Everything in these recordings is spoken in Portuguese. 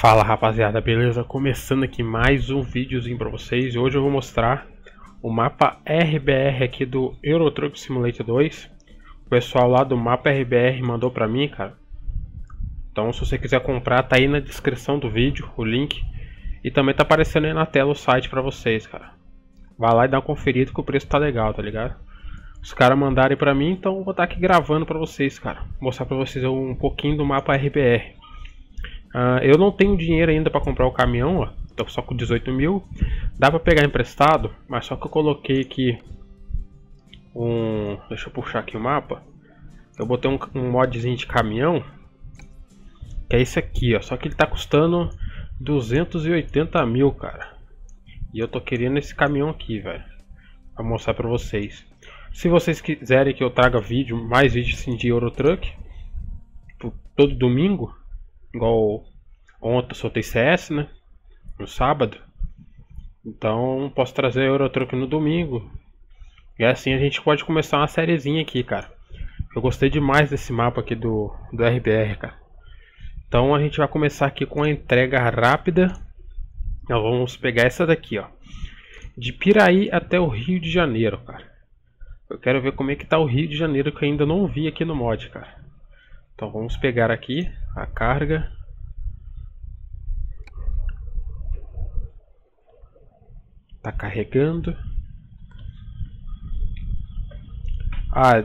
Fala rapaziada, beleza? Começando aqui mais um videozinho pra vocês. Hoje eu vou mostrar o mapa RBR aqui do Euro Truck Simulator 2. O pessoal lá do mapa RBR mandou pra mim, cara. Então se você quiser comprar, tá aí na descrição do vídeo, o link. E também tá aparecendo aí na tela o site pra vocês, cara. Vai lá e dá uma conferida que o preço tá legal, tá ligado? Os caras mandarem pra mim, então vou estar tá aqui gravando pra vocês, cara. Mostrar pra vocês um pouquinho do mapa RBR. Uh, eu não tenho dinheiro ainda para comprar o caminhão, ó. Tô só com 18 mil. Dá para pegar emprestado, mas só que eu coloquei aqui um. Deixa eu puxar aqui o mapa. Eu botei um, um modzinho de caminhão. Que é esse aqui, ó. Só que ele tá custando 280 mil, cara. E eu tô querendo esse caminhão aqui, velho. Pra mostrar pra vocês. Se vocês quiserem que eu traga vídeo, mais vídeos assim de Eurotruck. Todo domingo Igual ontem eu soltei CS, né? No sábado. Então posso trazer Eurotruck no domingo. E assim a gente pode começar uma sériezinha aqui, cara. Eu gostei demais desse mapa aqui do, do RBR, cara. Então a gente vai começar aqui com a entrega rápida. Nós vamos pegar essa daqui, ó. De Piraí até o Rio de Janeiro, cara. Eu quero ver como é que tá o Rio de Janeiro que eu ainda não vi aqui no mod, cara. Então vamos pegar aqui a carga. Tá carregando. Ah,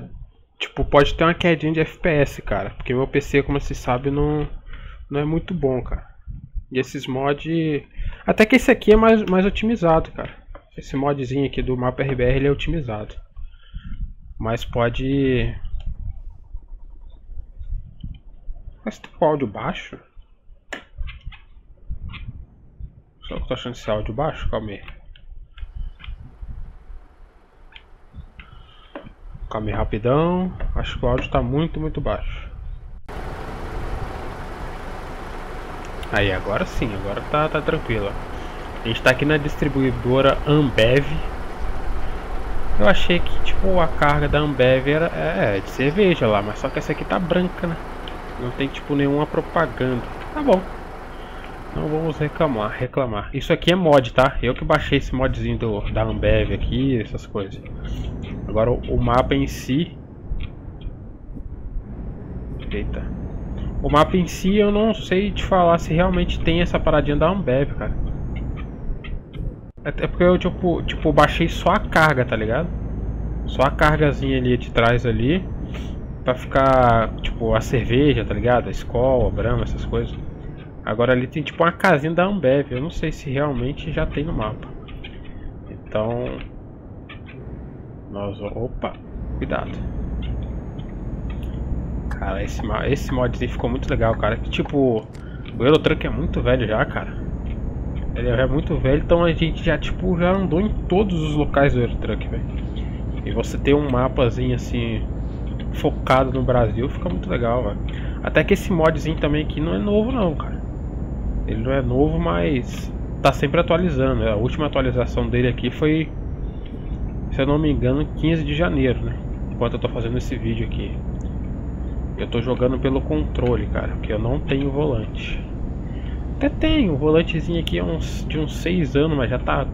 tipo, pode ter uma quedinha de FPS, cara. Porque meu PC, como se sabe, não, não é muito bom, cara. E esses mods... Até que esse aqui é mais, mais otimizado, cara. Esse modzinho aqui do mapa RBR ele é otimizado. Mas pode Mas tem o áudio baixo? Só que eu tô achando esse áudio baixo? Calma aí. Calma aí rapidão. Acho que o áudio tá muito, muito baixo. Aí, agora sim, agora tá, tá tranquilo. A gente tá aqui na distribuidora Ambev. Eu achei que tipo a carga da Ambev era é, de cerveja lá, mas só que essa aqui tá branca, né? Não tem tipo nenhuma propaganda. Tá bom. Não vamos reclamar, reclamar. Isso aqui é mod, tá? Eu que baixei esse modzinho do, da Ambev aqui, essas coisas. Agora o, o mapa em si... Eita. O mapa em si eu não sei te falar se realmente tem essa paradinha da Ambev, cara. Até porque eu tipo, tipo baixei só a carga, tá ligado? Só a cargazinha ali de trás ali pra ficar, tipo, a cerveja, tá ligado? A escola, a brama, essas coisas. Agora ali tem tipo uma casinha da Ambev, eu não sei se realmente já tem no mapa. Então... Nós... Opa, cuidado. Cara, esse, esse modzinho ficou muito legal, cara. Tipo, o Eurotruck é muito velho já, cara. Ele é muito velho, então a gente já, tipo, já andou em todos os locais do Eurotruck, velho. E você ter um mapazinho assim, focado no Brasil, fica muito legal, velho. Até que esse modzinho também aqui não é novo não, cara. Ele não é novo, mas tá sempre atualizando. A última atualização dele aqui foi, se eu não me engano, 15 de janeiro, né? Enquanto eu tô fazendo esse vídeo aqui. Eu tô jogando pelo controle, cara, porque eu não tenho volante. Até tenho, o volantezinho aqui é uns, de uns 6 anos, mas já tá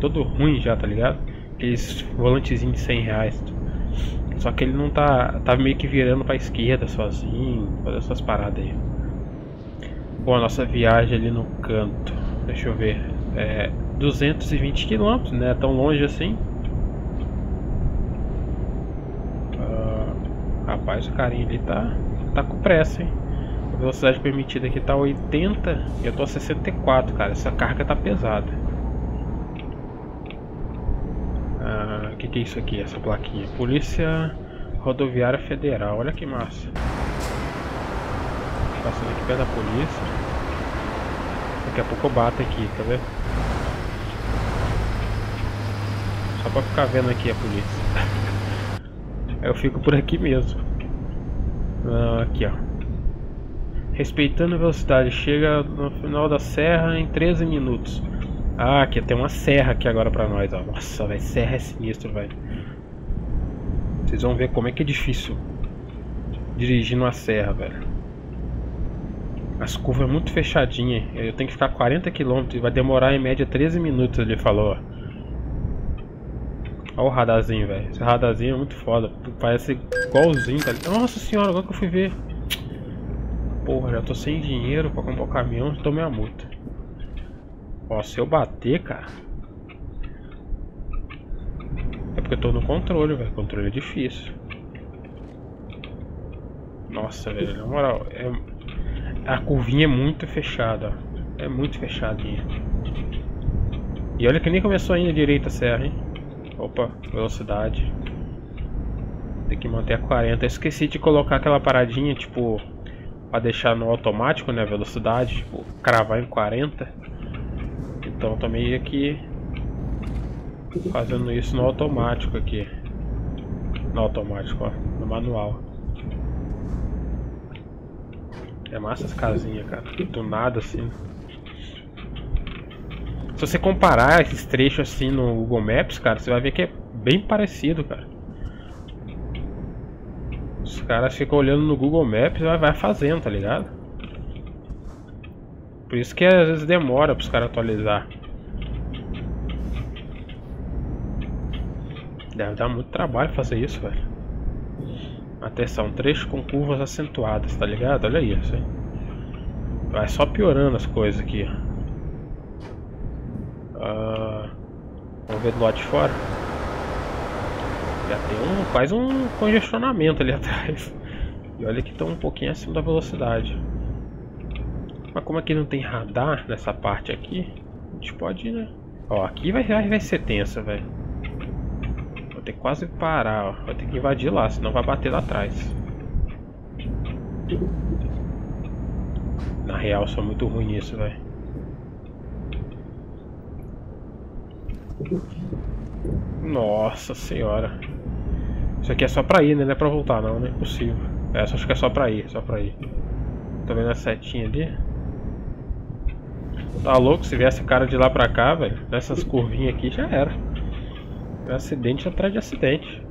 todo ruim já, tá ligado? Aqueles volantezinhos de 100 reais. Só que ele não tá. tá meio que virando pra esquerda sozinho, fazer essas paradas aí. Bom, a nossa viagem ali no canto. Deixa eu ver. É 220 km, né? Tão longe assim. Uh, rapaz, o carinha ali tá, tá com pressa, hein? A velocidade permitida aqui tá 80 e eu tô a 64, cara. Essa carga tá pesada. Que, que é isso aqui, essa plaquinha? Polícia Rodoviária Federal, olha que massa. Passando aqui perto da polícia. Daqui a pouco eu bato aqui, tá vendo? Só pra ficar vendo aqui a polícia. eu fico por aqui mesmo. Ah, aqui, ó. Respeitando a velocidade, chega no final da serra em 13 minutos. Ah, aqui tem uma serra aqui agora pra nós, ó. Nossa, velho, serra é sinistro, velho. Vocês vão ver como é que é difícil dirigir numa serra, velho. As curvas é muito fechadinha. Eu tenho que ficar 40 km e vai demorar em média 13 minutos, ele falou. Olha o radarzinho, velho. Esse radarzinho é muito foda. Parece igualzinho, tá Nossa senhora, agora que eu fui ver. Porra, já tô sem dinheiro pra comprar o caminhão e tomei a multa. Ó, se eu bater, cara. É porque eu tô no controle, velho. Controle é difícil. Nossa, velho, na moral, é... a curvinha é muito fechada. É muito fechadinha. E olha que nem começou ainda direita a serra, hein? Opa, velocidade. Tem que manter a 40. Eu esqueci de colocar aquela paradinha, tipo, pra deixar no automático, né? Velocidade, tipo, cravar em 40. Então tô meio aqui fazendo isso no automático aqui. No automático, ó, no manual. É massa as casinhas, cara. Do nada assim. Se você comparar esses trechos assim no Google Maps, cara, você vai ver que é bem parecido, cara. Os caras ficam olhando no Google Maps e vai fazendo, tá ligado? Por isso que às vezes demora para os caras atualizar. Deve dar muito trabalho fazer isso, velho. Atenção, trecho com curvas acentuadas, tá ligado? Olha isso, hein? Vai só piorando as coisas aqui. Uh, vamos ver do lado de fora. Já tem um, quase um congestionamento ali atrás. E olha que estão um pouquinho acima da velocidade. Mas como aqui não tem radar nessa parte aqui, a gente pode né? Ó, aqui vai, vai ser tensa, velho. Vou ter que quase parar, ó. Vou ter que invadir lá, senão vai bater lá atrás. Na real, sou muito ruim nisso, velho. Nossa senhora. Isso aqui é só pra ir, né? Não é pra voltar, não. Não é possível. É, acho que é só pra ir, só pra ir. Tá vendo a setinha ali? Tá louco? Se viesse o cara de lá pra cá, velho, nessas curvinhas aqui, já era. Acidente atrás de acidente.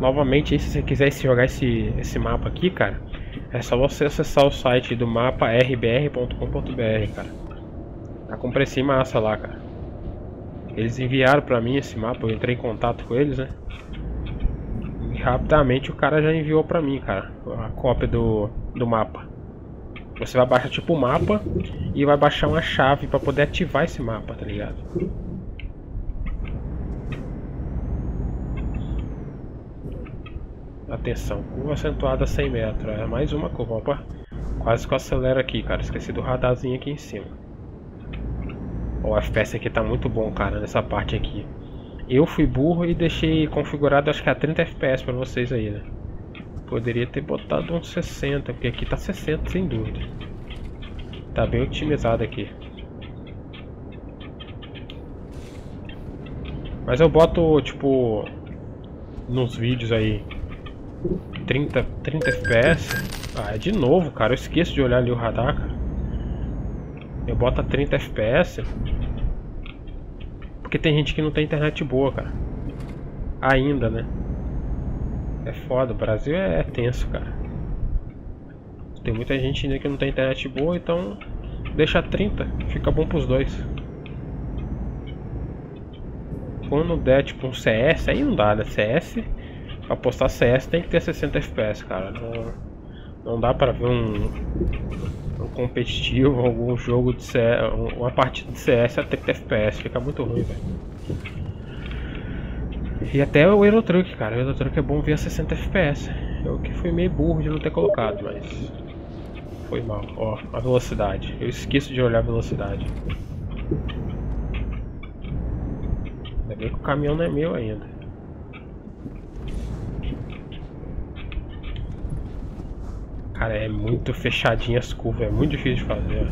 Novamente, se você quiser jogar esse, esse mapa aqui, cara, é só você acessar o site do mapa rbr.com.br, cara. Tá com precinho massa lá, cara. Eles enviaram pra mim esse mapa, eu entrei em contato com eles, né? rapidamente o cara já enviou pra mim, cara, a cópia do, do mapa. Você vai baixar tipo o mapa e vai baixar uma chave pra poder ativar esse mapa, tá ligado? Atenção, curva acentuada 100 metros, é mais uma curva, opa. Quase que eu acelero aqui, cara, esqueci do radarzinho aqui em cima. O FPS aqui tá muito bom, cara, nessa parte aqui. Eu fui burro e deixei configurado acho que a 30 FPS para vocês aí, né? Poderia ter botado uns 60, porque aqui tá 60 sem dúvida. Tá bem otimizado aqui. Mas eu boto, tipo, nos vídeos aí 30, 30 FPS. Ah, é de novo, cara. Eu esqueço de olhar ali o radar, cara. Eu boto a 30 FPS porque tem gente que não tem internet boa, cara. Ainda, né? É foda, o Brasil é, é tenso, cara. Tem muita gente ainda que não tem internet boa, então deixa 30, fica bom pros dois. Quando der tipo um CS, aí não dá, né? CS, pra postar CS tem que ter 60 FPS, cara. Não, não dá pra ver um, um competitivo, algum jogo de CS, uma partida de CS a 30 FPS, fica muito ruim, velho. E até o Eurotruck, cara, o Eurotruck é bom ver a 60 FPS. Eu que fui meio burro de não ter colocado, mas foi mal. Ó, a velocidade. Eu esqueço de olhar a velocidade. Ainda bem que o caminhão não é meu ainda. Cara, é muito fechadinho as curvas, é muito difícil de fazer.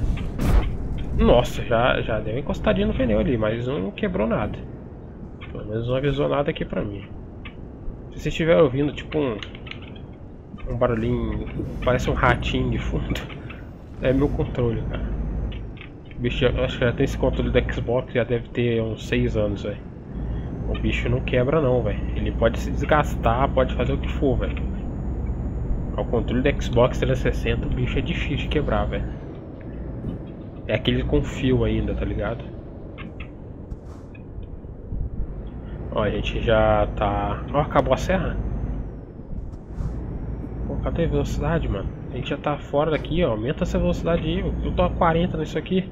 Nossa, já, já deu encostadinha no pneu ali, mas não quebrou nada. Pelo menos não avisou nada aqui pra mim. Se você estiver ouvindo tipo um, um barulhinho, parece um ratinho de fundo, é meu controle, cara. O bicho, acho que já tem esse controle do Xbox, já deve ter uns 6 anos, velho. O bicho não quebra não, velho. Ele pode se desgastar, pode fazer o que for, velho. Ao controle do Xbox 360, o bicho é difícil de quebrar, velho. É aquele com fio ainda, tá ligado? Ó, a gente já tá... Ó, acabou a serra. Pô, cadê a velocidade, mano? A gente já tá fora daqui, ó. Aumenta essa velocidade aí. Eu tô a 40 nisso aqui.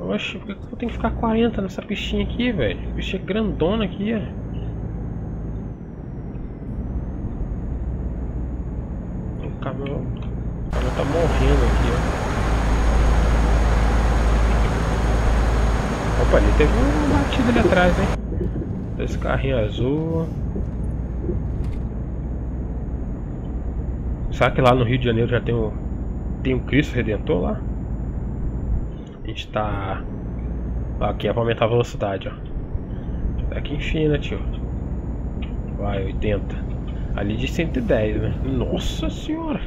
Oxe, por que eu tenho que ficar 40 nessa pistinha aqui, velho? Bicho é grandona aqui, ó. O caminhão, o caminhão tá morrendo aqui, ó. Opa, ali teve uma batida ali atrás, hein? Esse carrinho azul. Será que lá no Rio de Janeiro já tem o, tem o Cristo Redentor lá? A gente tá... Aqui é pra aumentar a velocidade, ó. Aqui ensina, tio. Vai, 80. Ali de 110, né? Nossa senhora!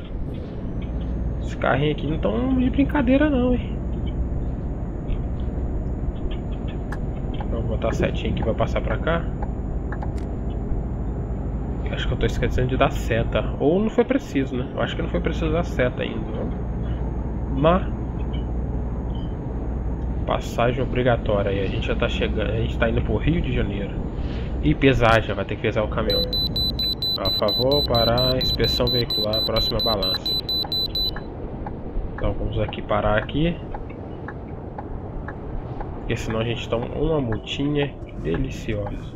Esses carrinhos aqui não estão de brincadeira não, hein? Vou botar a setinha aqui pra passar pra cá. Acho que eu tô esquecendo de dar seta. Ou não foi preciso, né? Eu acho que não foi preciso dar seta ainda. Mas Passagem obrigatória aí, a gente já tá chegando, a gente tá indo pro Rio de Janeiro. E pesagem, vai ter que pesar o caminhão. A favor, parar, inspeção veicular, próxima balança. Então vamos aqui parar aqui. Porque senão a gente toma uma multinha deliciosa.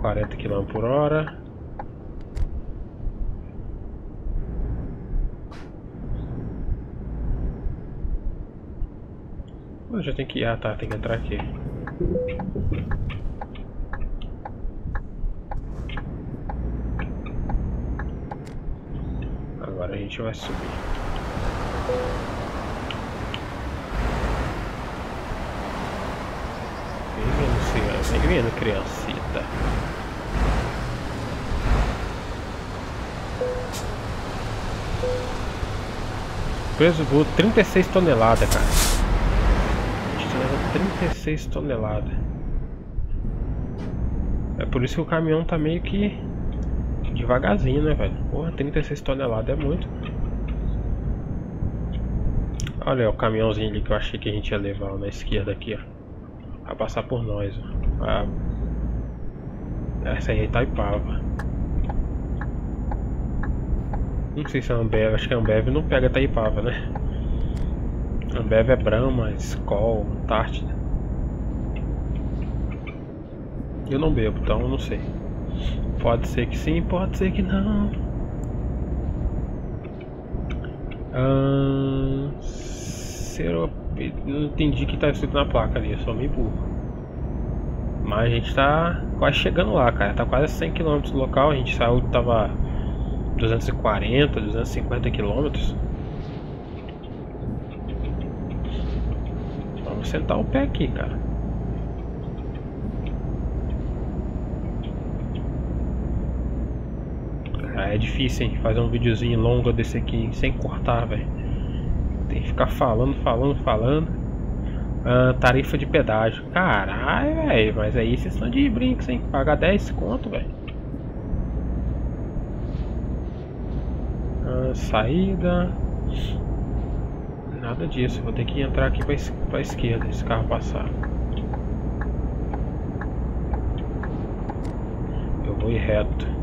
40 km por hora. Eu já tem que ir. Ah tá, tem que entrar aqui. Agora a gente vai subir. Vindo, criancita. Peso bruto 36 toneladas, cara leva 36 toneladas. É por isso que o caminhão tá meio que devagarzinho, né, velho? Porra, 36 toneladas é muito. Olha o caminhãozinho ali que eu achei que a gente ia levar na esquerda aqui, ó. Vai passar por nós. Ah, essa aí é Itaipava. Não sei se é Ambev, acho que a Ambev não pega Itaipava, né? Ambev é Brahma, Skol, Antártida. Eu não bebo, então eu não sei. Pode ser que sim, pode ser que não. Ah. Não entendi o que está escrito na placa ali, eu sou meio burro. Mas a gente está quase chegando lá, cara. Tá quase 100 km do local. A gente saiu, tava 240, 250 km. Vamos sentar o pé aqui, cara. Ah, é difícil, hein? Fazer um videozinho longo desse aqui sem cortar, velho. Tem que ficar falando, falando, falando. Ah, tarifa de pedágio. Caralho, velho. Mas aí vocês estão de brinks, hein? Pagar 10 conto, velho. Ah, saída. Nada disso, vou ter que entrar aqui para a esquerda, esse carro passar. Eu vou ir reto.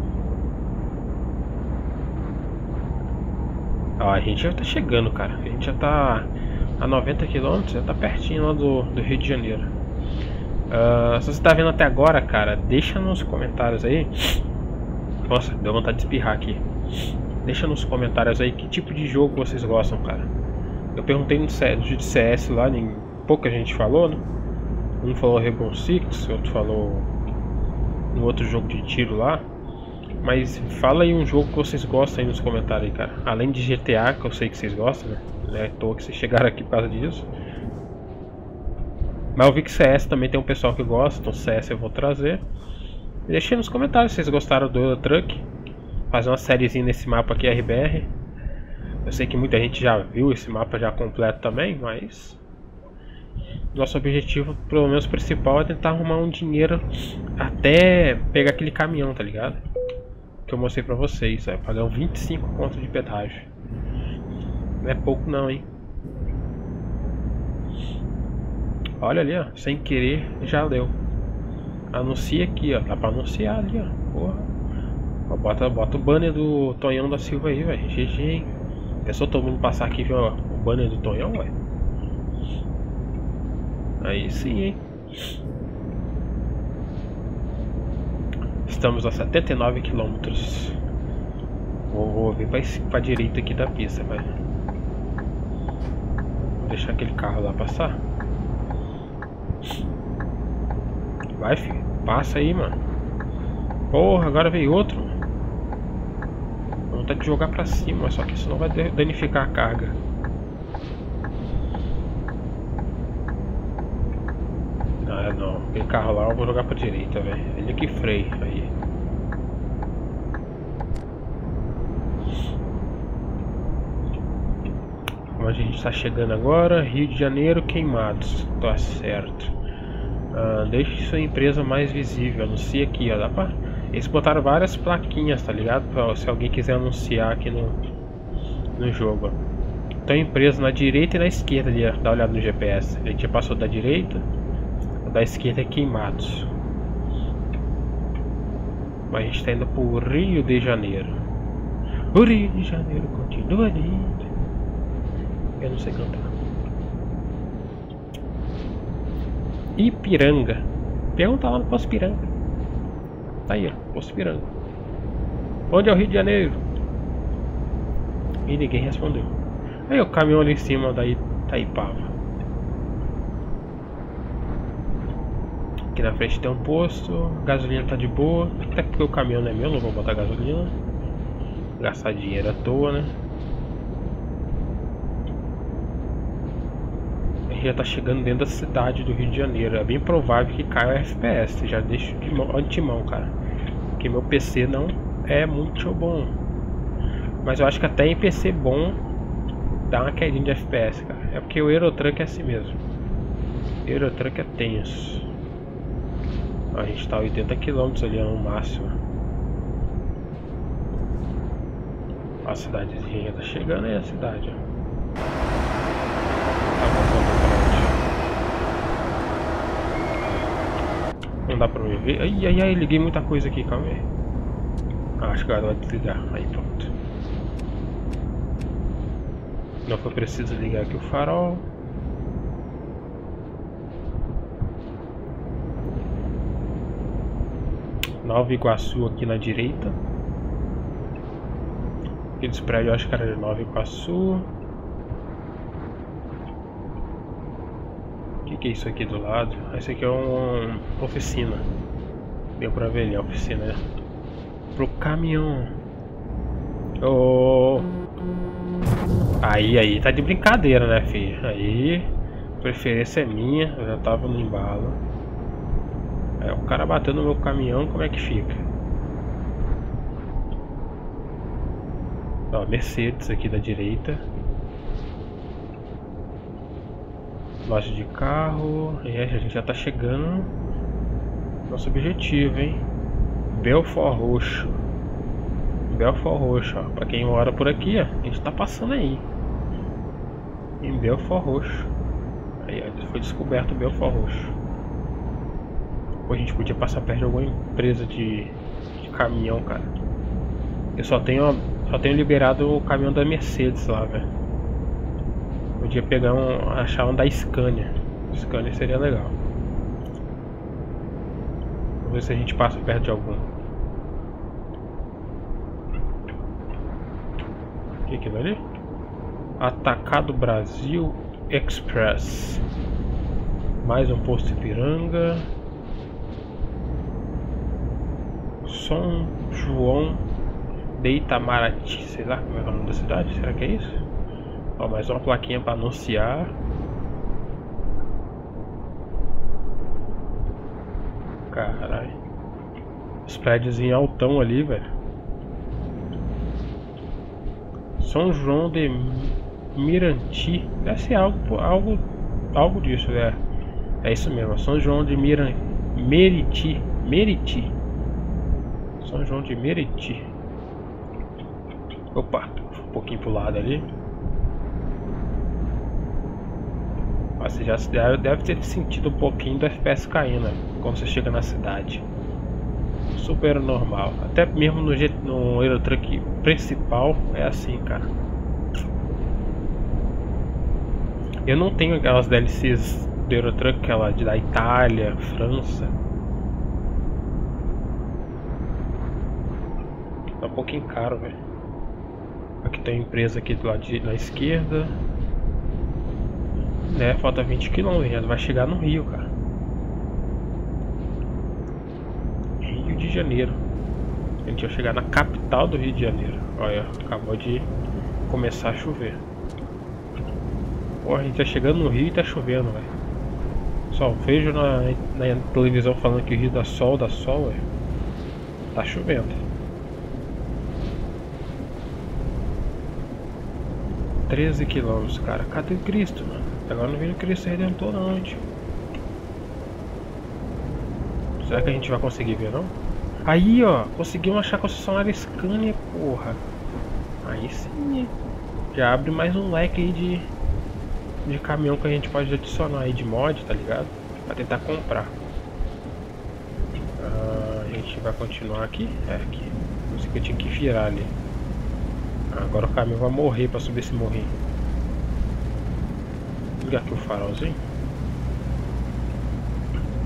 Ó, a gente já tá chegando, cara. A gente já tá a 90 km, já tá pertinho lá do, do Rio de Janeiro. Uh, se você tá vendo até agora, cara, deixa nos comentários aí. Nossa, deu vontade de espirrar aqui. Deixa nos comentários aí que tipo de jogo vocês gostam, cara. Eu perguntei no de CS lá, nem pouca gente falou, né? Um falou Rainbow Six, outro falou um outro jogo de tiro lá. Mas fala aí um jogo que vocês gostam aí nos comentários aí, cara. Além de GTA, que eu sei que vocês gostam, né? Não é à toa que vocês chegaram aqui por causa disso. Mas eu vi que CS também tem um pessoal que gosta, então CS eu vou trazer. Deixe nos comentários se vocês gostaram do Euro Truck. Fazer uma sériezinha nesse mapa aqui, RBR. Eu sei que muita gente já viu esse mapa já completo também, mas nosso objetivo, pelo menos principal, é tentar arrumar um dinheiro até pegar aquele caminhão, tá ligado? Que eu mostrei pra vocês, vai pagar 25 pontos de pedágio. Não é pouco não, hein? Olha ali, ó, sem querer já deu. Anuncia aqui, ó, dá pra anunciar ali, ó. Porra. Bota, bota o banner do Tonhão da Silva aí, velho. GG, hein? Pensou todo mundo passar aqui ver o banner do Tonhão, velho? Aí sim, hein? Estamos a 79 quilômetros. Vou, vou vir pra, pra direita aqui da pista, velho. Vou deixar aquele carro lá passar. Vai, filho. Passa aí, mano. Porra, agora veio outro. Ter que jogar pra cima, só que isso não vai danificar a carga. não. Tem carro lá, eu vou jogar pra direita, velho. Ele que freio aí. A gente está chegando agora, Rio de Janeiro, queimados. Tá certo. Ah, deixe sua empresa mais visível. Anuncie aqui, ó. Dá pra... Eles botaram várias plaquinhas, tá ligado? Pra, se alguém quiser anunciar aqui no, no jogo. Então empresa na direita e na esquerda ali, ó. Dá uma olhada no GPS. A gente já passou da direita da esquerda é Queimados. Mas a gente está indo para o Rio de Janeiro. O Rio de Janeiro continua lindo. Eu não sei cantar. Ipiranga. Pergunta lá no Poço Piranga. Tá aí, ó. Poço Piranga. Onde é o Rio de Janeiro? E ninguém respondeu. Aí o caminhão ali em cima da Itaipava. Aqui na frente tem um posto, gasolina tá de boa. Até porque o caminhão não é meu, não vou botar gasolina. Gastar dinheiro à toa, né? A já tá chegando dentro da cidade do Rio de Janeiro. É bem provável que caia o FPS. Já deixo de antemão, cara. Porque meu PC não é muito bom. Mas eu acho que até em PC bom dá uma quedinha de FPS, cara. É porque o Eurotruck é assim mesmo. Eurotruck é tenso. A gente tá a 80 km ali no máximo. A cidadezinha tá chegando aí a cidade, ó. Tá Não dá pra me ver. Ai, ai, ai, liguei muita coisa aqui, calma aí. Ah, acho que agora vai desligar. Aí pronto. Não foi preciso ligar aqui o farol. Nova Iguaçu aqui na direita. Aqueles prédios acho que era de Nova Iguaçu. O que, que é isso aqui do lado? Esse aqui é uma oficina. Deu pra ver ali a oficina? Pro caminhão. Oh. Aí, aí, tá de brincadeira, né, filho? Aí, preferência é minha, eu já tava no embalo. É, o cara bateu no meu caminhão, como é que fica? Ó, Mercedes aqui da direita. Loja de carro. É, a gente já tá chegando nosso objetivo, hein? Belfort Roxo. Belfort Roxo, ó. Pra quem mora por aqui, ó. A gente tá passando aí. Em Belfort Roxo. Aí, ó, foi descoberto Belfort Roxo. Ou a gente podia passar perto de alguma empresa de, de caminhão, cara. Eu só tenho, só tenho liberado o caminhão da Mercedes lá, velho. Podia pegar um. achar um da Scania. Scania seria legal. Vamos ver se a gente passa perto de algum. O que é aquilo ali? Atacado Brasil Express. Mais um posto Ipiranga. São João de Itamaraty, sei lá como é o nome da cidade, será que é isso? Ó, mais uma plaquinha para anunciar. Caralho. Os prédios em altão ali, velho. São João de Miranti. Deve ser algo, algo, algo disso, né? É isso mesmo, São João de Mira... Meriti. Meriti. São João de Meriti. Opa, um pouquinho pro lado ali. Você já deve ter sentido um pouquinho do FPS caindo né? quando você chega na cidade. Super normal. Até mesmo no, no Eurotruck principal é assim, cara. Eu não tenho aquelas DLCs do Eurotruck, aquela de da Itália, França. Tá um pouquinho caro, velho. Aqui tem empresa aqui do lado de, na esquerda. É, falta 20 km, já vai chegar no Rio, cara. Rio de Janeiro. A gente vai chegar na capital do Rio de Janeiro. Olha, acabou de começar a chover. Pô, a gente tá chegando no Rio e tá chovendo, velho. Só vejo na, na, televisão falando que o Rio dá sol, dá sol, velho. Tá chovendo. Treze quilômetros, cara. Cadê Cristo, mano? Agora não vem o Cristo Redentor não, tio. Será que a gente vai conseguir ver, não? Aí, ó. Conseguimos achar a concessionária Scania, porra. Aí sim, Já abre mais um leque aí de de caminhão que a gente pode adicionar aí de mod, tá ligado? Pra tentar comprar. Ah, a gente vai continuar aqui? É, aqui. Não sei que eu tinha que virar ali. Agora o caminhão vai morrer pra subir esse morrinho. Ligar aqui o farolzinho.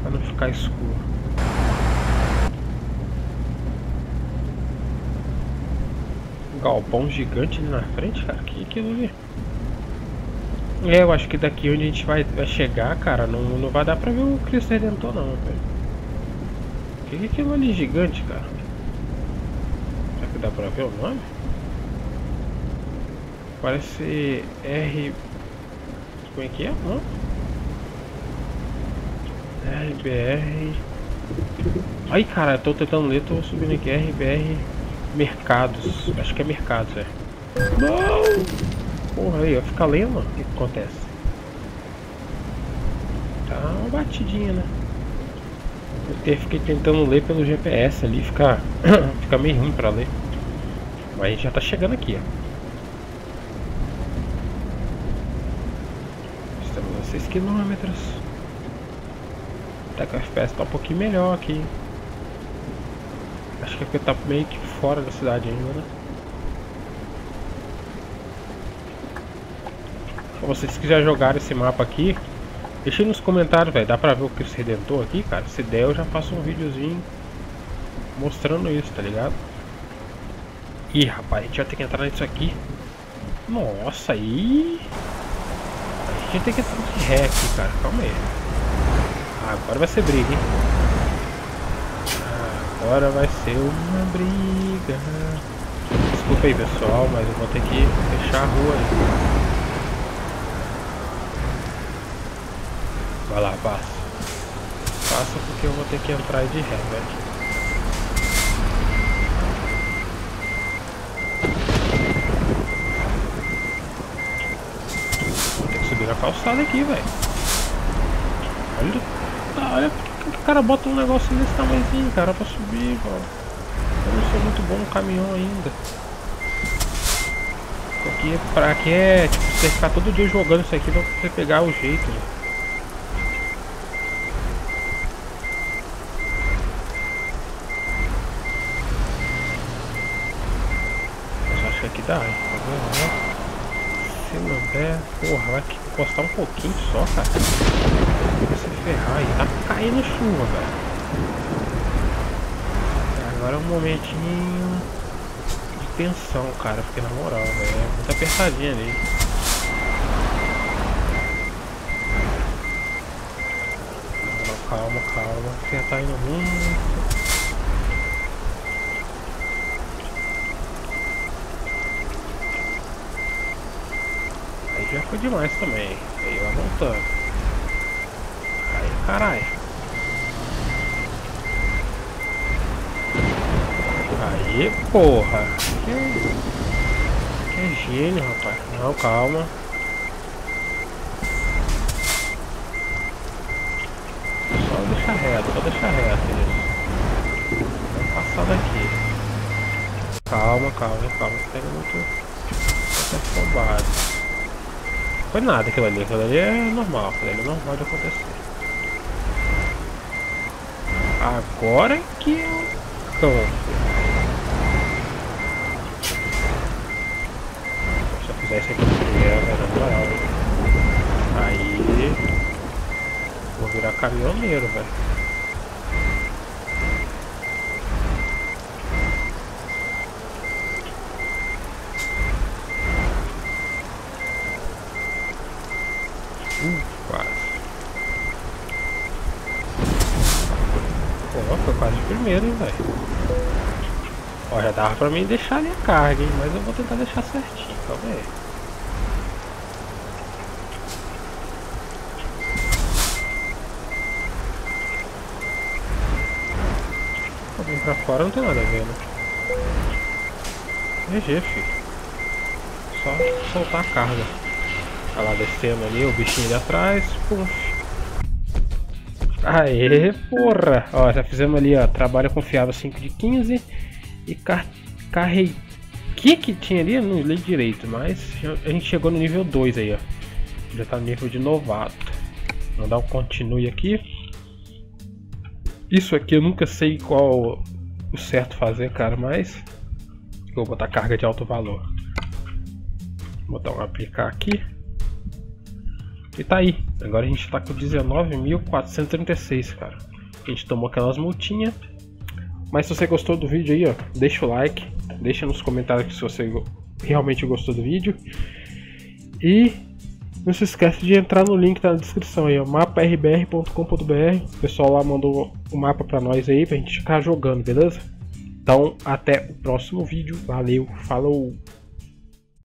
Pra não ficar escuro. galpão gigante ali na frente, cara. Que aquilo ali? É, eu acho que daqui onde a gente vai, vai chegar, cara, não, não vai dar pra ver o Cristo Redentor não, velho. O que é aquilo ali gigante, cara? Será que dá pra ver o nome? Parece R... Como é que é? Não? RBR... Ai, cara, tô tentando ler, tô subindo aqui. RBR Mercados. Acho que é Mercados, é. Não! Porra, aí, ó, fica lendo, o que, que acontece? Tá uma batidinha, né? Eu fiquei tentando ler pelo GPS ali, fica, fica meio ruim pra ler. Mas a gente já tá chegando aqui, ó. Estamos a 6 km. Até que o FPS tá um pouquinho melhor aqui. Acho que é porque tá meio que fora da cidade ainda, né? Se vocês quiserem jogar esse mapa aqui, deixe nos comentários, velho. Dá pra ver o Cristo Redentor aqui, cara? Se der, eu já faço um videozinho mostrando isso, tá ligado? Ih, rapaz, a gente vai ter que entrar nisso aqui. Nossa, aí... A gente tem que entrar de aqui, cara. Calma aí. Agora vai ser briga, hein? Agora vai ser uma briga. Desculpa aí, pessoal, mas eu vou ter que fechar a rua aí. Vai lá, passa. Passa porque eu vou ter que entrar de ré, velho. Vou ter que subir na calçada aqui, velho. Olha, ah, olha que o cara bota um negócio desse tamanhozinho, cara, pra subir, mano. Eu não sou muito bom no caminhão ainda. Aqui, pra aqui é, tipo, você ficar todo dia jogando isso aqui pra você pegar o jeito, né? dá, tá vendo? Se porra, vai encostar um pouquinho só, cara. Vai se ferrar aí. Tá caindo chuva, velho. Agora é um momentinho de tensão, cara. Porque na moral, velho, é muito apertadinha ali. Calma, calma. Tá indo muito já foi demais também. Aí vai voltando. Aí, caralho. Aí, porra. Que, que gênio, rapaz. Não, calma. pode deixar reto, pode deixar reto isso. Vamos passar daqui. Calma, calma, calma, pega muito, muito afobado. Foi nada aquilo ali, aquilo ali é normal, aquilo ali é normal de acontecer. Agora que eu canto. Se eu fizer isso aqui primeiro, vai dar moral. Aí. Vou virar caminhoneiro, velho. Uh, quase. Pô, foi quase o primeiro, velho. Ó, já dava pra mim deixar a carga, hein, mas eu vou tentar deixar certinho, calma aí. Vou vir pra fora não tem nada a ver, né? GG, filho. Só soltar a carga. Olha lá descendo ali, o bichinho ali atrás. Puf. Aê, porra! Ó, já fizemos ali, ó. Trabalho confiável 5 de 15. E car carrei. Que que tinha ali? Não li direito, mas a gente chegou no nível 2 aí, ó. Já tá no nível de novato. Vou dar um continue aqui. Isso aqui eu nunca sei qual o certo fazer, cara, mas. Vou botar carga de alto valor. Vou botar um aplicar aqui. E tá aí. Agora a gente tá com 19.436, cara. A gente tomou aquelas multinhas. Mas se você gostou do vídeo aí, ó, deixa o like. Deixa nos comentários se você realmente gostou do vídeo. E não se esquece de entrar no link tá na descrição aí, ó, maparbr.com.br. O pessoal lá mandou o mapa pra nós aí, pra gente ficar jogando, beleza? Então, até o próximo vídeo. Valeu, falou!